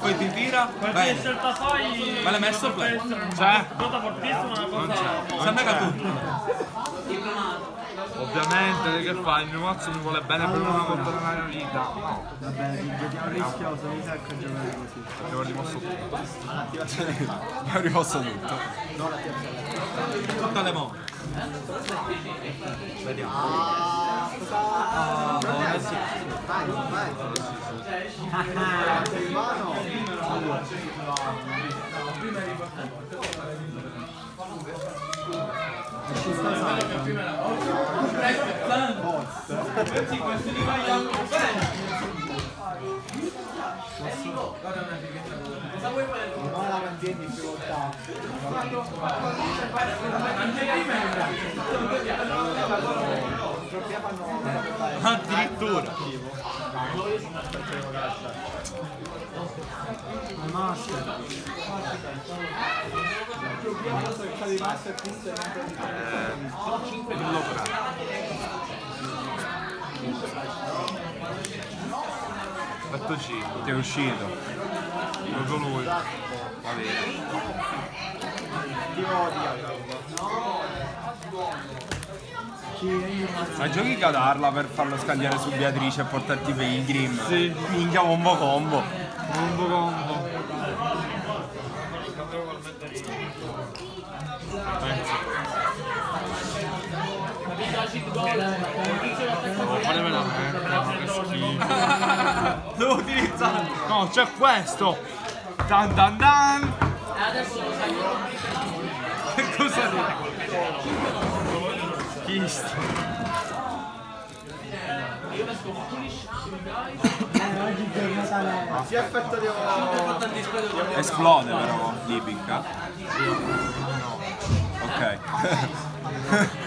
poi ti tira. Bene. scelta fai? Me l'hai messo play? Una cosa fortissima, una cosa... Sembra che tu. Ovviamente, che fai? Il mio mazzo mi vuole bene per una volta nella mia vita. No, Vabbè, il giochiamo rischioso, mi sa che giocare così. abbiamo rimosso tutto. Ho rimosso tutto. Tutte le mani. Vediamo. Ah, sì. Vai, vai. Ah, in mano. Ci sta salvo. Non la mantieni in difficoltà. Addirittura. Il master. Fattoci, Ti è uscito. proprio lui. Va bene. Ma giochi Cadarla per farlo scagliare su Beatrice e portarti per il Grim? Sì. Minchia combo combo. Combo combo. Devo fare veramente, ma che schifo. Devo utilizzare. No, c'è questo! Dan dan dan! Che cosa dico? Chi sta? Eh, oggi è giornata lei. Si effetto di Esplode però, gli picca. Ok.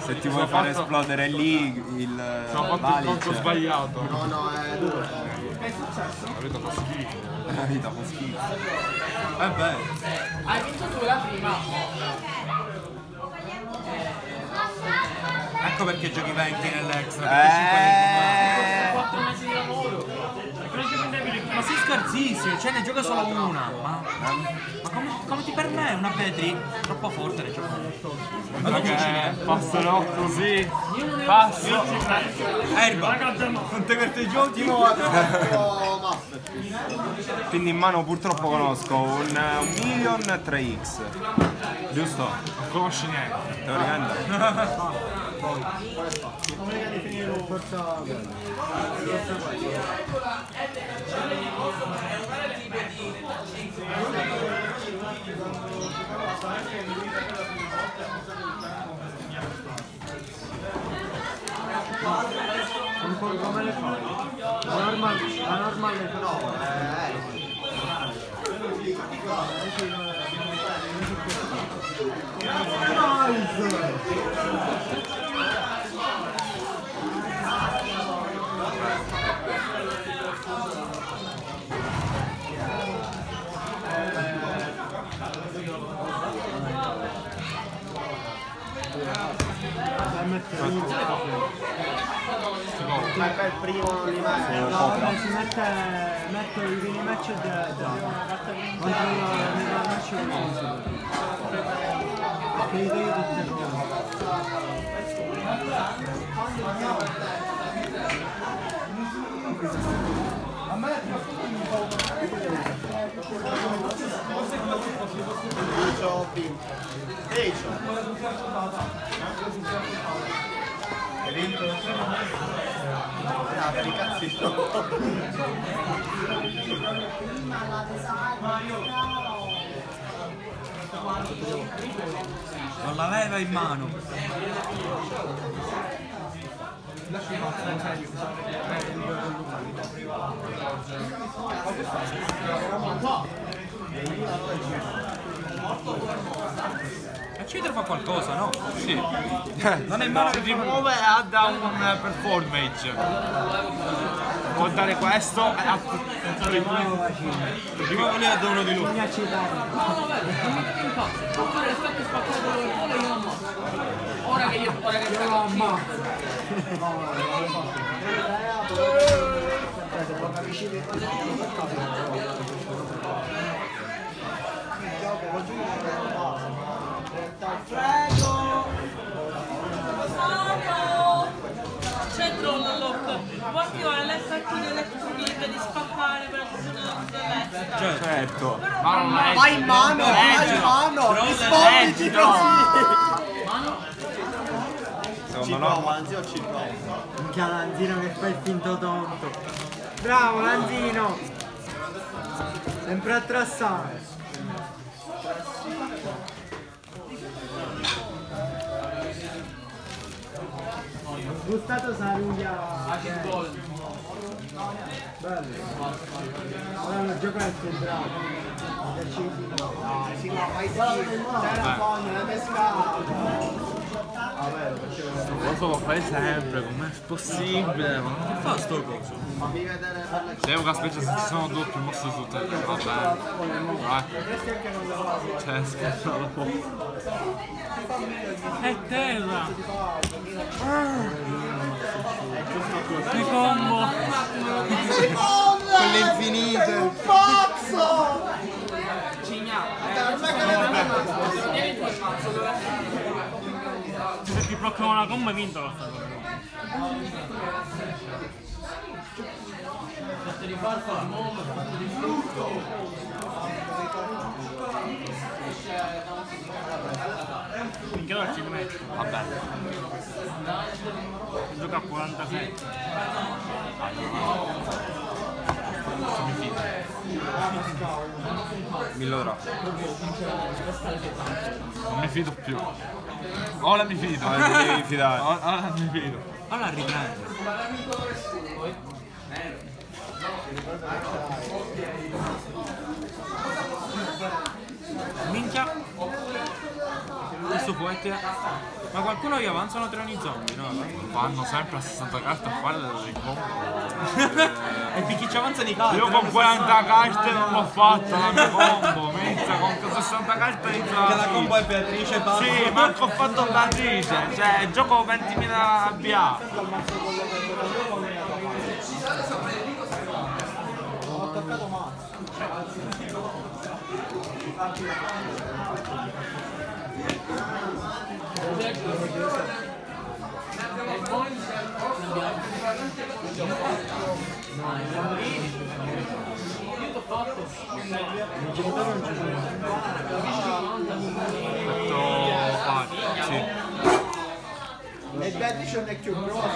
Se ti vuoi far esplodere lì il Ho fatto il conto sbagliato. No, no, è duro. La vedo fa schifo. la vita fa schifo. Eh beh. Ecco perché giochi 20 nell'extra. perché cinque nel normale. Scarsissimo, cioè ne gioca solo una. Ma, ma come, come ti permette una Petri? Troppo forte ne gioca. Ma non ci Eh, passerò così. Passo. Erba. non te questi giochi? Oh, master. Quindi in mano purtroppo conosco un, un Million 3X. Giusto? Non conosci niente. Che definire un forza? Un po' come le fa? La normal, la normal le fa. Dai, mette Ma è il primo di me. No, vabbè, si mette, metto i primi match e da contro il match del console. Che li devi tutte cose. Io c'ho vinto. Ehi, c'ho. Per i cazzi sto. Non l'aveva in mano. La Citra fa qualcosa, no? Sì. Non è mano Si rimuove e ha da un performance. Può dare questo e ha Prima voleva da uno di lui. Ora che io, ora che Io lo ammazzo. Realtà il C'è drone look. Porti ora l'effetto dell'elettronica di spaccare per la Cioè, Certo. Vai in mano, vai in mano! Rispondi così! Ci Secondo provo, me anzi io ci provo. Minchia Lanzino che fa il finto tonto. Bravo Lanzino! Sempre a trassare. Gustato Saruglia. Bello. Ora lo giocatto è bravo. Dai, sì, ma fai schifo. C'è la fogna, la pescata. Questo lo fai sempre, com'è possibile? Ma che fa sto coso? Devo che aspetta se ci sono due più mosse su te. Vabbè. Vai. Cioè, scusa, È terra. Che combo. Quelle infinite! Pazzo! Se ti bloccano una combo hai vinto la cosa. Minchia ora ci metto. Vabbè. Gioca a 47. migliora. Non mi fido più. Ora mi fido. Ah, ti devi fidare. Ora ora mi fido. Allora riprende. Minchia. Adesso può essere... Ma qualcuno gli avanzano tre ogni zombie, no? Vanno sempre a 60 carte a fare delle combo. E di chi ci avanzano i carte? Io con 40 carte non l'ho fatta la mia combo, minchia, con 60 carte inizio Che la combo è Beatrice Paolo. Sì, manco ho fatto Beatrice, cioè gioco 20.000 ABA. Ho toccato mazzo. Fatto sì. E il Beatrice è più grosso.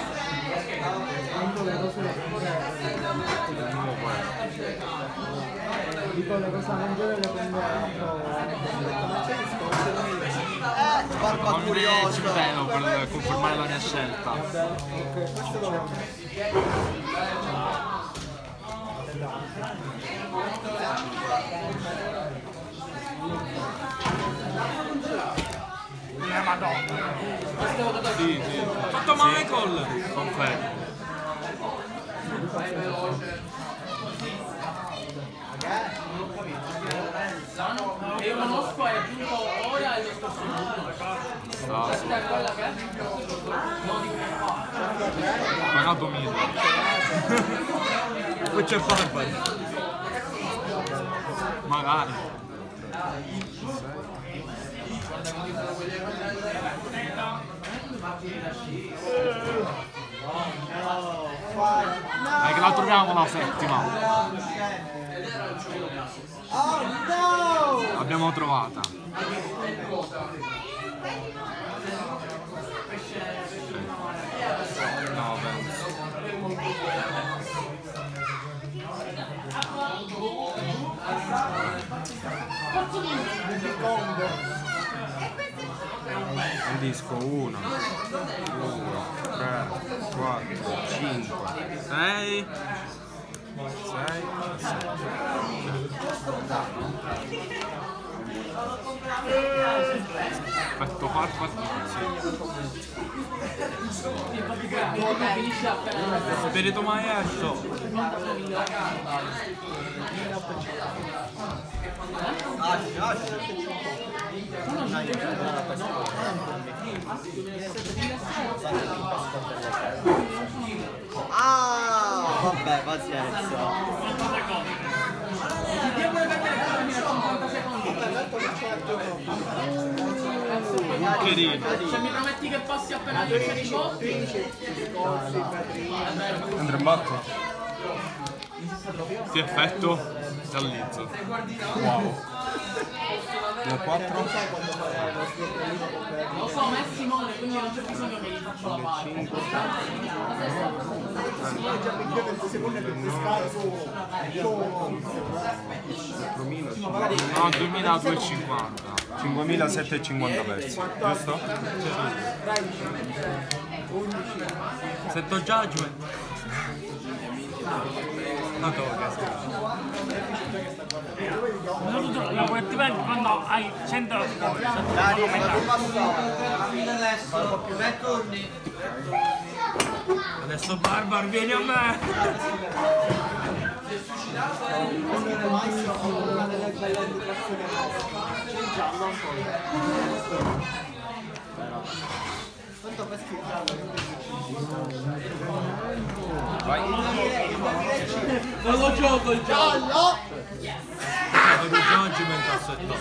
Tipo le cose mangiare le prende Eh, barba Non mi ci curiosa. vedo per confermare la mia scelta. Ok, questo dove Sì, sì, Fatto Michael! confermo. E uno nostro è giunto ora e lo scorso giorno. Questa è quella che è? Ho pagato 1000. Poi c'è Barbari. Magari. Dai che la troviamo la settima. Oh no! L'abbiamo trovata. Un disco 1, 2, 3, 4, 5, 6, 6, 7. Perfetto, farfar. Spirito maestro. Ah! Vabbè, pazienza. Chi vuole perdere 50 secondi? Che Se mi prometti che passi appena 10 di botti, Andrea in batto? Ti effetto? Stallizzo. Wow. Del 4? lo so, ma è Simone, quindi non c'è bisogno che gli faccio la parte. No, 2250. 5.750 pezzi, giusto? Setto judgment. Tocca, Soprattutto la puoi attivare quando hai 100 secondi. Dai, ma tu passo. Tre turni. Adesso Barbar, vieni a me! Una delle belle indicazioni C'è giallo po'. Tanto per Vai. Non lo gioco il giallo! Giallo! Vedo judgment a setto.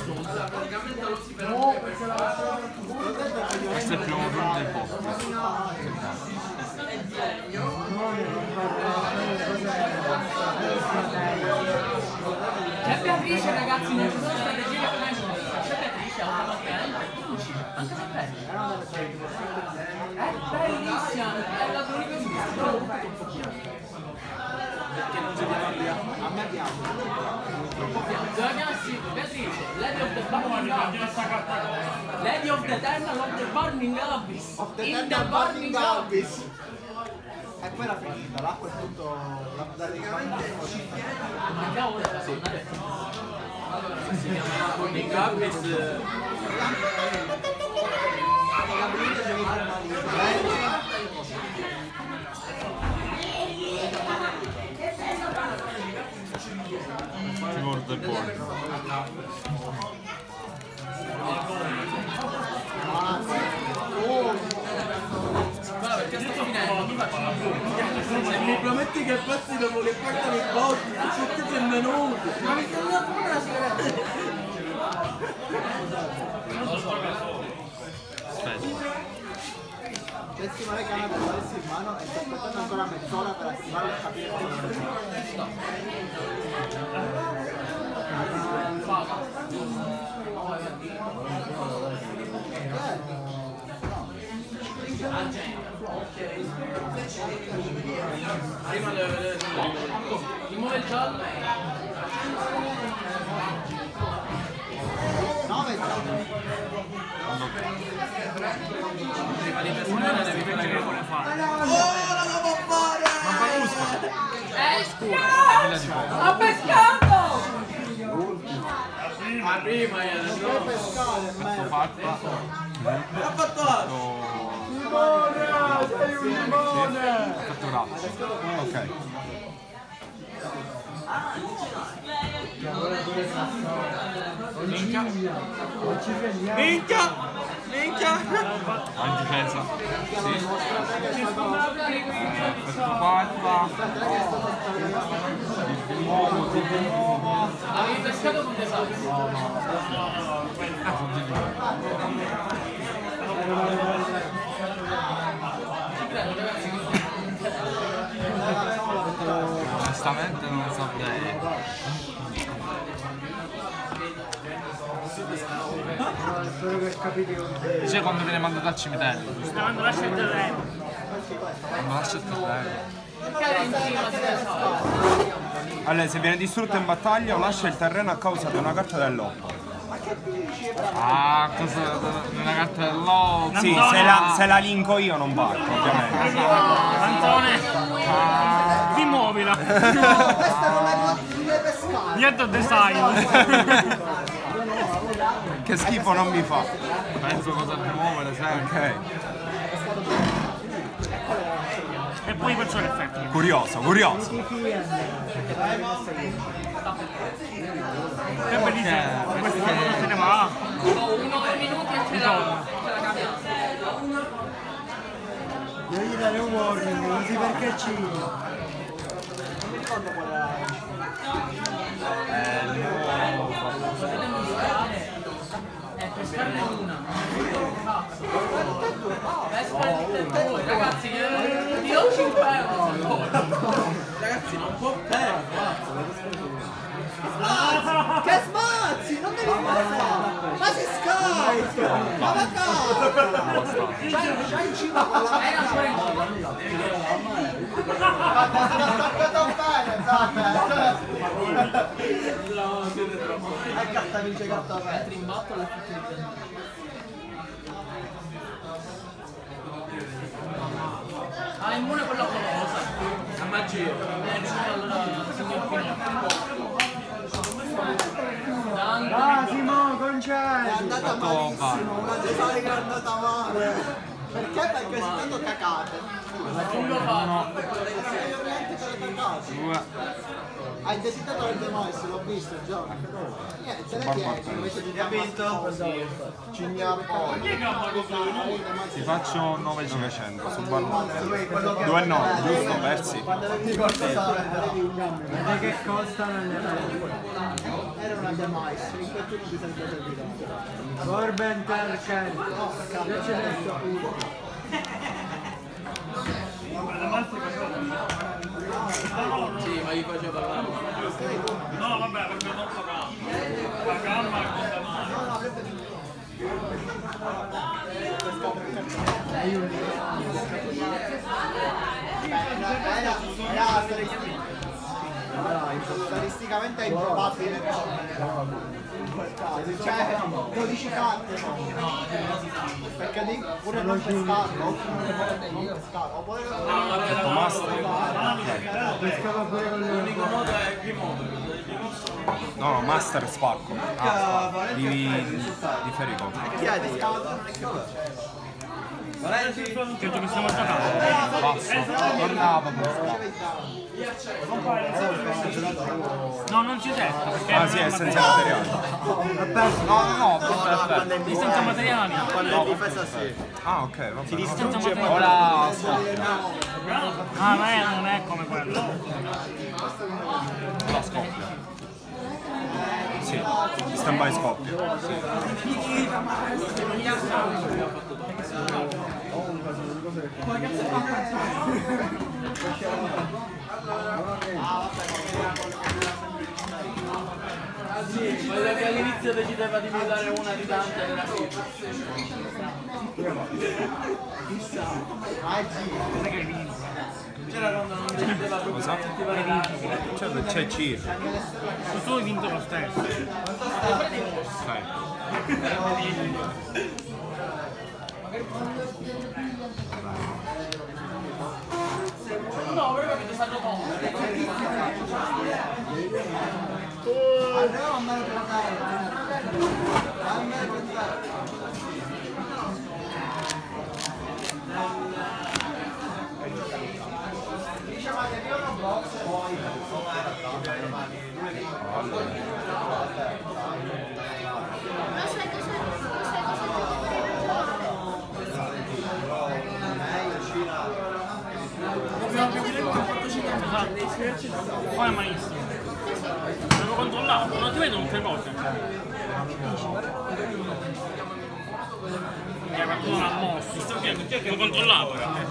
Questo è il primo turno del bot. C'è Beatrice ragazzi, non ci sono strategie vengono. C'è Beatrice automaticamente. Anche se è bella. È bellissima, è la tua A me piace. Dove chiamarsi Beatrice, Lady of the Burning Abyss. Lady of the Eternal of the Burning Abyss. The In the Burning Abyss. E poi la finita, l'acqua è tutto... praticamente... Ma cavolo, da andare. Si chiama Burning Abyss. Del bot. Guarda perché sto finendo, mi prometti che passi dopo che portano i botti, se te sei venuto. Ma mi stai dando pure una sigaretta? Pensi male che hanno in mano e aspettando ancora mezz'ora per attivarlo e capire come. Prima deve vedere Mi muove il giallo. 9 giallo. Prima di personale devi vedere che vuole fare. Eh, scusa! Ha pescato! Ma prima no. Pescare, merda. Fatta. Ha fatto altro! Catturato. Ok. Minchia! Minchia! Va in difesa. Sì. Effetto fatta. Di nuovo, di nuovo. Avevi pescato con desastre. Ah, sono di nuovo. Onestamente non saprei. Spero che capite con Dice quando viene mandato al cimitero. Quando lascia il terreno. Quando lascia il terreno. Allora, se viene distrutto in battaglia o lascia il terreno a causa di una carta dell'oppo. Ah, cosa? Una carta dell'otto. Sì, se la, se la linko io non batto, ovviamente. Canzone. Rimuovila. Questa non la deve pescare. Niente design. Che schifo non mi fa. Penso cosa rimuovere sempre. Ok. E poi faccio l'effetto. Curioso, curioso. È bellissimo. Questo non se ne va. Uno per minuti e ce la. Devi dare un warning, così perché ci... ricordo qual era. Pescarne una. Pescarne ragazzi, ti do 5 euro. Ragazzi, non può perdere. Che smazzi! Non devi smazzare! Ma si scarica! Ma va cazzo! C'hai c'hai in cima quella in giro. Guarda, si è staccato bene, vabbè! E carta vince carta bene! Entri in battola tutti li Ah, immune quello con la cosa. A magia. Eh, al signor Pinocchio. Dante. Ah, Simo, È concetti! andata malissimo, una design che è andata male! Perché? Perché si tanto cacate! Non lo fa. Hai desiderato il demois, l'ho visto già! Niente, le chiedi, invece di ha vinto? Cignapo! Ti faccio 9,900 su Barlone. 2 no, giusto, persi. Vedi che costano le Una demois, in quel turno ti sarebbe servito. Corben Terker! Io ce l'ho detto uno. Sì, ma gli faccio parlare. No, vabbè, perché non so calma. La calma è conta male. Era statisticamente è improbabile cioè 12 carte perché lì pure non non pescarlo oppure pure con le No, no, Master spacco. Ah, spacco. Di, di Ferico. Credo che stiamo giocando. Passo. Tornava No, non si setta perché. Ah sì, è senza materiali. No, no, no, perfetto. Di senza materiali. Ah, ok, va bene. Senza materiali. Ora scoppia. Ah, non è, non è come quello. Ora scoppia. Sì, stand by scoppia. Sì, quello che all'inizio decideva di dare una di Dante era sì. C'era quando non decideva proprio Cosa? Cioè, c'è C. Tu hai vinto lo stesso. Dai. No, però 你那边给的三周后。哦。Che qualcuno l'ha mosso. L'ho controllato.